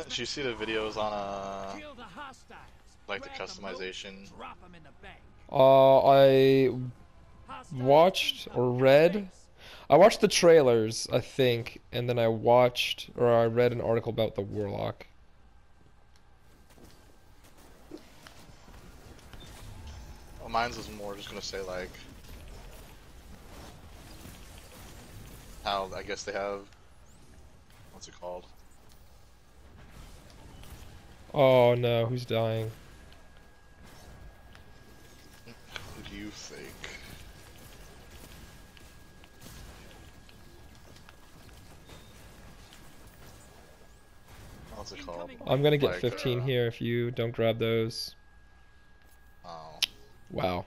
Did you see the videos on uh like the customization? Uh, I watched or read. I watched the trailers, I think, and then I watched or I read an article about the warlock. Well, mine's was more just gonna say like how I guess they have what's it called? Oh no, who's dying? Who do you think? What's it called? I'm gonna get Like, 15 uh, here if you don't grab those. Oh, Wow.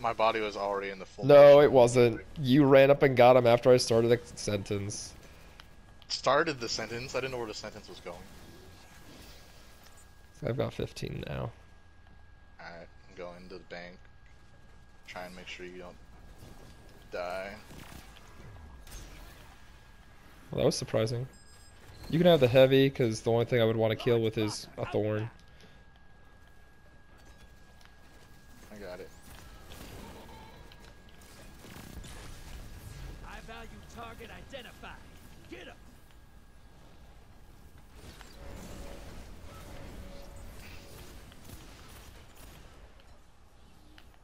my body was already in the full. No, it wasn't. You ran up and got him after I started the sentence. Started the sentence. I didn't know where the sentence was going. I've got 15 now. Alright, I'm going to the bank. Try and make sure you don't die. Well, that was surprising. You can have the heavy, because the only thing I would want to kill with is a thorn.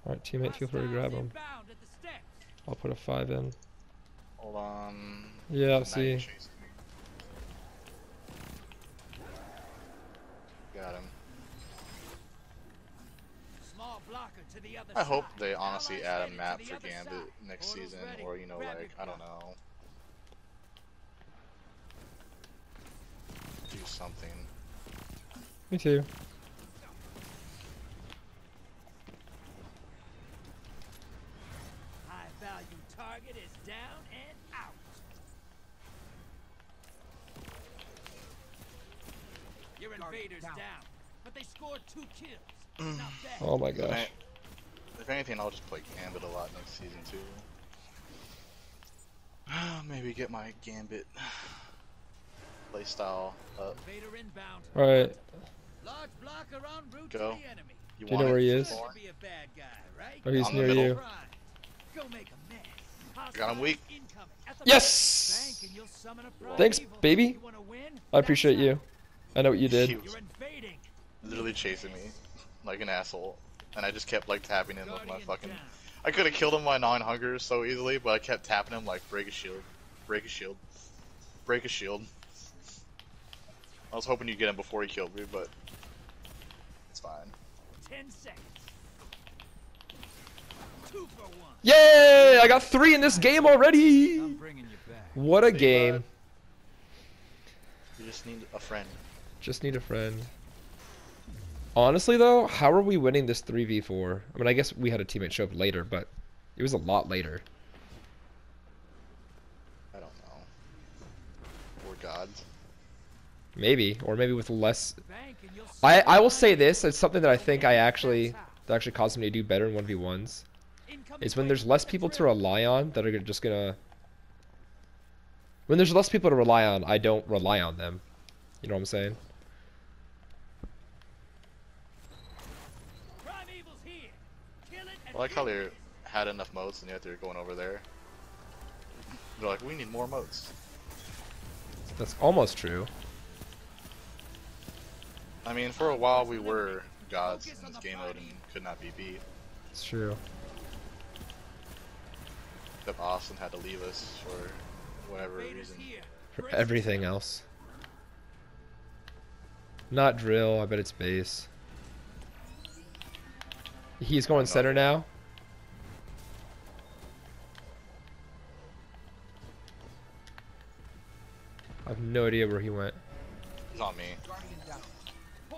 Alright, teammate, feel free to grab him. Inbound at the steps. I'll put a 5 in. Hold on. Yeah, you're see. Got him. Small blocker to the other I hope they honestly add a map for Gambit next season, or you know, like I don't know, do something. Me too. High value target is down and out. Your invaders down. but they scored two kills. Not bad. Oh my gosh. If anything, I'll just play Gambit a lot next season too. Maybe get my Gambit playstyle up. Invader inbound. Alright, Large blocker en route Go. to the enemy. You Do you know where he is? Thorn? Be a bad guy, right? oh, he's On the near you. Go make a mess. Got him weak. Incoming. At the Yes! bank, and you'll summon a prize Thanks, baby. You wanna win? I appreciate you. I know what you did. He was You're invading. literally chasing me like an asshole, and I just kept like tapping him with my fucking. I could have killed him by nine hunger so easily, but I kept tapping him like break a shield, break a shield, break a shield. I was hoping you'd get him before he killed me, but it's fine. Ten seconds. Two for one. Yay! I got three in this game already! I'm bringing you back. What a See, game. bud? You just need a friend. Just need a friend. Honestly, though, how are we winning this 3v4? I mean, I guess we had a teammate show up later, but it was a lot later. I don't know. We're gods. Maybe, or maybe with less. Bank I summon I a will say this: it's something that I think I actually that actually caused me to do better in 1v1s. Out. Is when there's less people to rely on that are just gonna. When there's less people to rely on, I don't rely on them. You know what I'm saying? Prime Evil's here. Kill it and I like how they had enough motes and yet they're going over there. They're like, we need more motes. That's almost true. I mean, for a while we were gods in this game mode and could not be beat. It's true. Except Austin had to leave us for whatever reason. For everything else. Not drill. I bet it's base. He's going center now. I have no idea where he went. He's on me.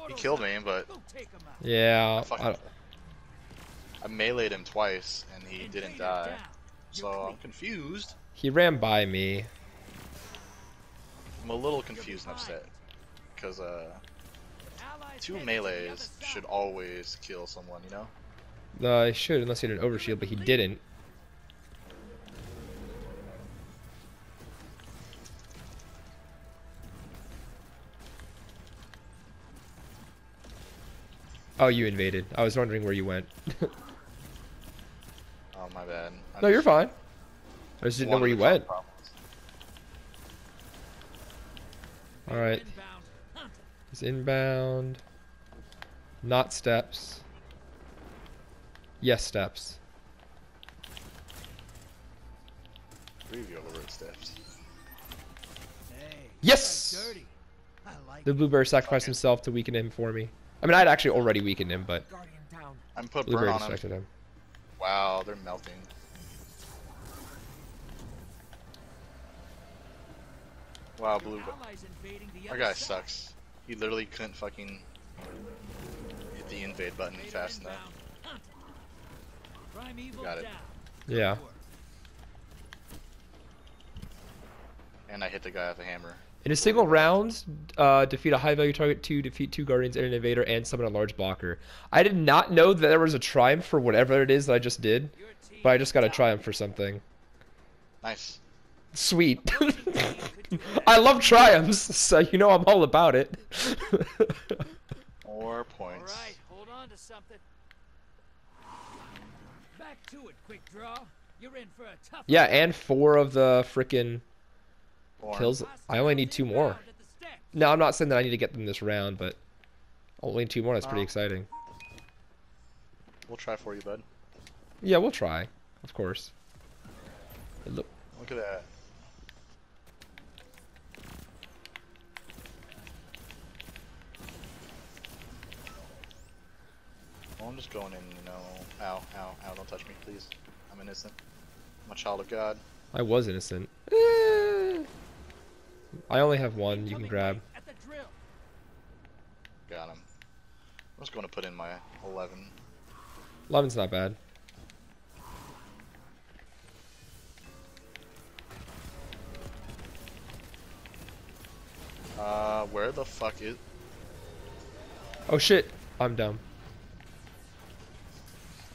He killed me, but Go take 'em out. Yeah. Fuck. I, I meleeed him twice and he didn't Invader die. So I'm uh, confused. He ran by me. I'm a little confused and upset. Because, uh, two melees should always kill someone, you know? No, uh, should, unless he had an overshield, but he didn't. Oh, you invaded. I was wondering where you went. My bad. I no, you're fine. I just didn't know where you went. problems. All right, Inbound. He's inbound. Not steps. Yes, steps. Preview over its steps. Yes! that's dirty. I like The it. blueberry sacrificed Okay. himself to weaken him for me. I mean, I'd actually already weakened him, but I'm put burn blueberry on him. him. Wow, they're melting. Wow, blue. allies invading Our guy side. sucks. He literally couldn't fucking hit the invade button Invader fast enough. Got it. down. Yeah. And I hit the guy with a hammer. In a single round, uh, defeat a high value target two, defeat two guardians and an invader, and summon a large blocker. I did not know that there was a triumph for whatever it is that I just did, but I just got a triumph for something. Nice. Sweet. I love triumphs, so you know I'm all about it. More points. right, hold on to something. Back to it, quick draw. You're in for a tough. yeah, and four of the frickin' Born. Kills. I only need two more. Inbound at the steps. No, I'm not saying that I need to get them this round, but only two more. That's pretty exciting. We'll try for you, bud. Yeah, we'll try, of course. Look, Look at that. Well, I'm just going in, you know. Ow, ow, ow, don't touch me, please. I'm innocent. I'm a child of God. I was innocent. I only have one. You can grab. wave At the drill. Got him. I'm just going to put in my 11. Lemon's not bad. Uh, where the fuck is... Oh shit, I'm dumb.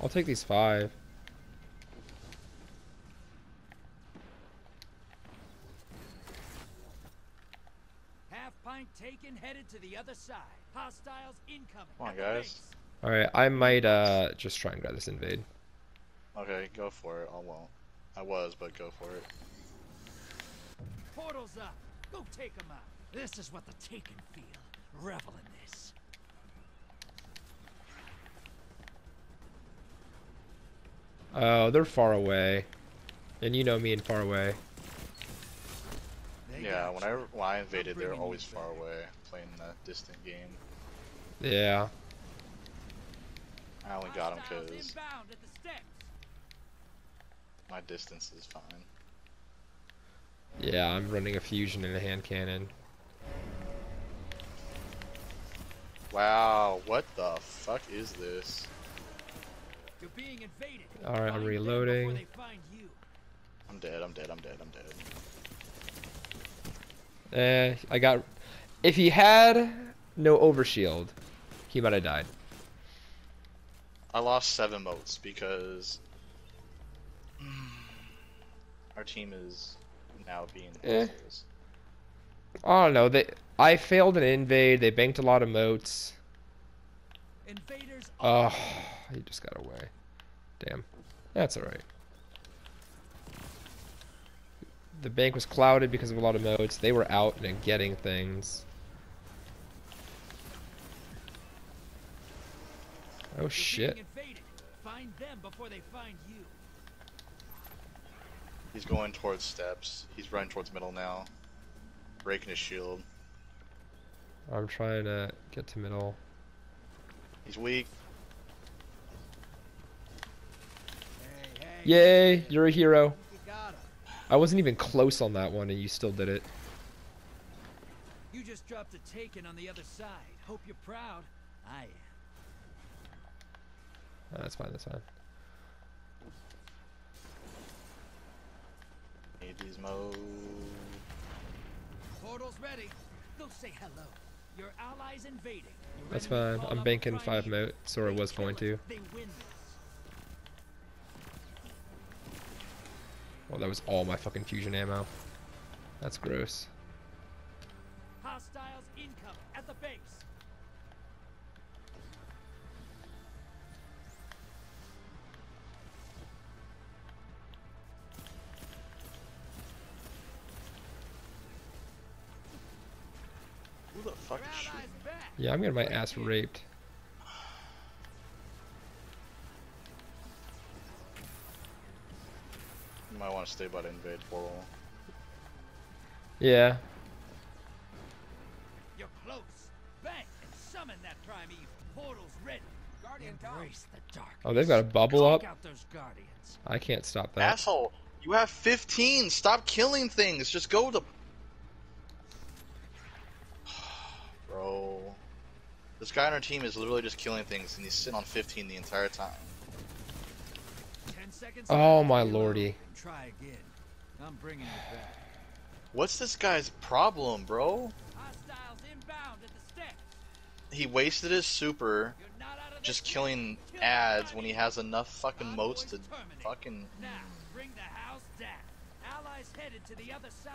I'll take these five. Pint headed to the other side. Hostiles incoming. Come on, guys. All right, I might uh just try and grab this invade. Okay, go for it. I won't. I was, but go for it. Portals up. Go take them out. This is what the taken feel. Revel in this. Oh, they're far away, and you know me and far away. They Yeah, got when. I, when I invaded, they're always far away, playing a distant game. Yeah. I only got them Hostiles because inbound at the steps. my distance is fine. Yeah, I'm running a fusion and a hand cannon. Wow, what the fuck is this? You're being invaded. All right, I'm reloading. before they find you. I'm dead, I'm dead, I'm dead, I'm dead. Eh, I got. If he had no overshield, he might have died. I lost seven motes because our team is now being Eh. assholes. I don't know. They, I failed an invade. They banked a lot of motes. Invaders Oh, he just got away. Damn. That's alright. The bank was clouded because of a lot of motes. They were out and getting things. Oh shit. Find them before they find you. He's going towards steps. He's running towards middle now. Breaking his shield. I'm trying to get to middle. He's weak. Hey, hey. Yay, you're a hero. You got 'em. I wasn't even close on that one and you still did it. You just dropped a taken on the other side. Hope you're proud. I am. Oh, that's fine, that's fine. Need these modes. Portal's ready. Go say hello. Your allies invading. You That's fine. I'm banking five Primeval? motes, or I They was kill going us, to. Oh, that was all my fucking fusion ammo. That's gross. Hostiles income at the base. Who the fuck is shooting? Yeah, I'm getting my ass raped. Want to stay by the invade portal. Yeah. You're close. Bank and summon that primeval. Portal's ready. Guardian down. Embrace the dark. Oh, they've got a bubble up. out those guardians. I can't stop that. Asshole! You have 15! Stop killing things! Just go to. Bro. This guy on our team is literally just killing things and he's sitting on 15 the entire time. Ten seconds. Oh, my lordy. Try again. I'm bringing you back. What's this guy's problem, bro? Hostiles inbound at the steps. He wasted his super You're not out of just killing. Kill the ads when he has enough fucking motes to terminate. fucking. Now, bring the house down. Allies headed to the other side.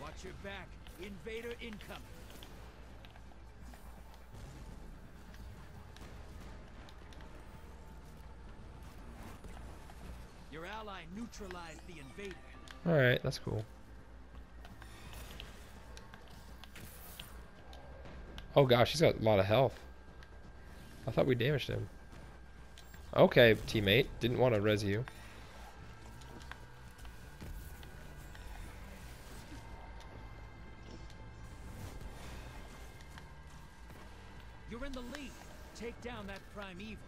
Watch your back. Invader incoming. Your ally neutralized the invader. Alright, that's cool. Oh gosh, he's got a lot of health. I thought we damaged him. Okay, teammate. Didn't want to res you.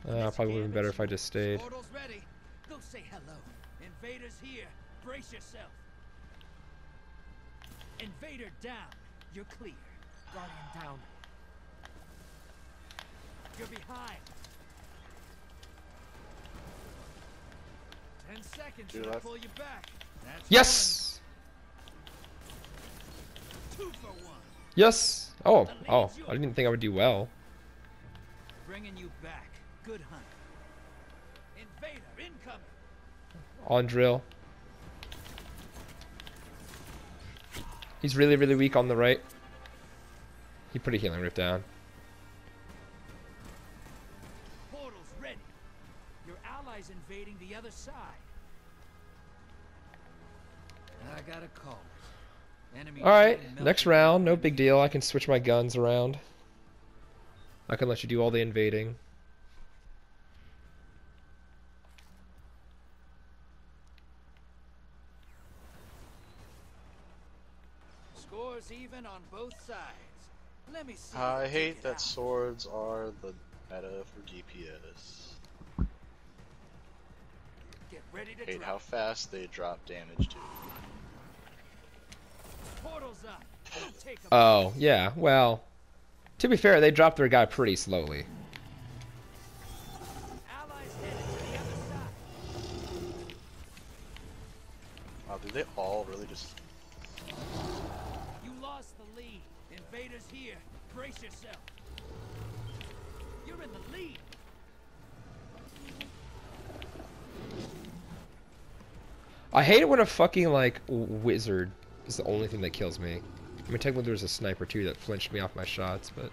Uh, probably would have been better if I just stayed. Portal's ready. Go say hello. Invaders here. Brace yourself. Invader down. You're clear. Guardian down. You're behind. Ten seconds. Dude, to pull you back. That's Yes! one. Two for one. Yes! Oh, oh, I didn't think I would do well. Bringing you back. Good hunt. Invader incoming. On drill. He's really, really weak on the right. He put a healing rift down. Portal's ready. Your allies invading the other side. I got a call. Enemy Alright, next round. No big deal. I can switch my guns around. I can let you do all the invading. Scores even on both sides. Let me see. I hate that out. swords are the meta for DPS. Get ready to Hate drop. how fast they drop damage to. Portals up. Oh, yeah, well. To be fair, they dropped their guy pretty slowly. Allies headed to the other side. Wow, did they all really just? Invaders here. Brace yourself. You're in the lead. I hate it when a fucking, like, wizard is the only thing that kills me. I mean, technically there was a sniper too that flinched me off my shots, but...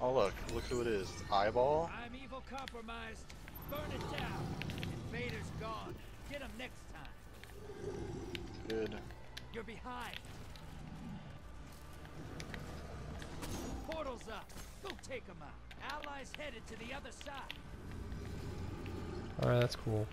Oh look, look who it is. Eyeball. I'm evil compromised. Burn it down. Invaders gone. Get 'em next time. Good. You're behind. Portals up. Go take 'em out. Allies headed to the other side. Alright, that's cool.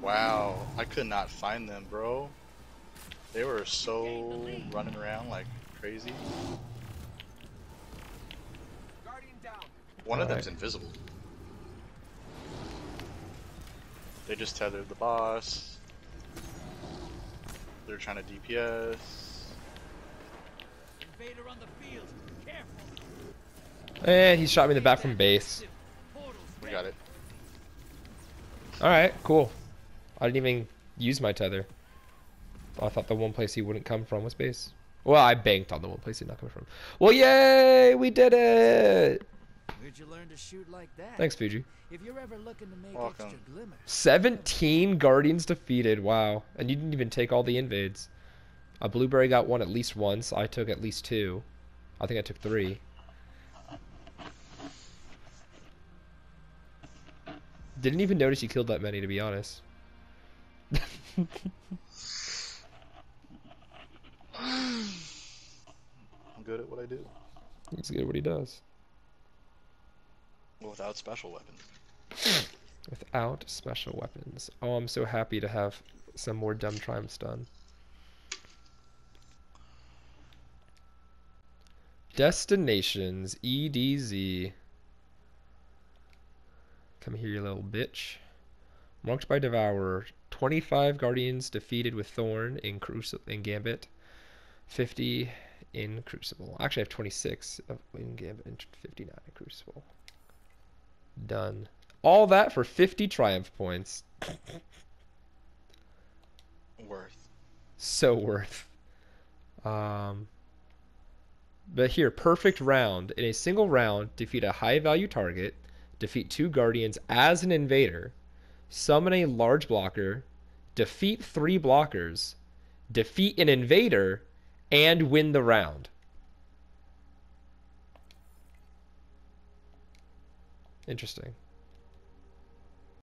Wow, I could not find them, bro. They were so running around like crazy. Guardian down. One of Alright. them's invisible. They just tethered the boss. They're trying to DPS. Invader on the field. Careful. Eh, and he shot me in the back from base. We got it. Alright, cool. I didn't even use my tether. I thought the one place he wouldn't come from was base. Well, I banked on the one place he'd not come from. Well, yay! We did it! We're Heard you learned to shoot like that. Thanks, Fuji. If you're ever looking to make Welcome. extra glimmer, 17 Guardians defeated. Wow. And you didn't even take all the invades. A Blueberry got one at least once. I took at least two. I think I took three. Didn't even notice you killed that many, to be honest. I'm good at what I do. He's good at what he does. Without special weapons. Without special weapons. Oh, I'm so happy to have some more dumb triumphs done. Destinations EDZ. Come here, you little bitch. Marked by Devourer. 25 Guardians defeated with Thorn in, Cruci- in Gambit. 50 in Crucible. Actually, I have 26 of- in Gambit and 59 in Crucible. Done. All that for 50 triumph points. Worth. So worth. Um, but here, perfect round. In a single round, defeat a high value target, defeat two guardians as an invader, summon a large blocker, defeat three blockers, defeat an invader, and win the round. Interesting.